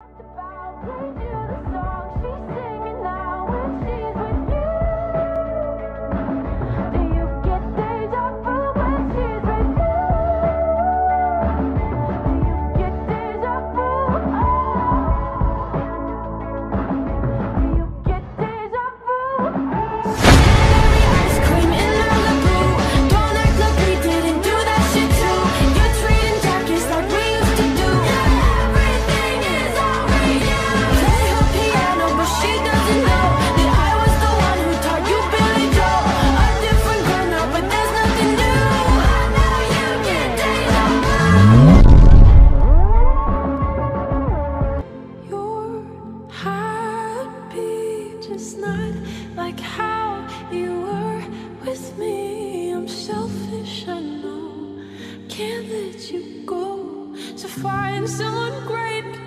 about like how you were with me. I'm selfish, I know. Can't let you go to find someone great.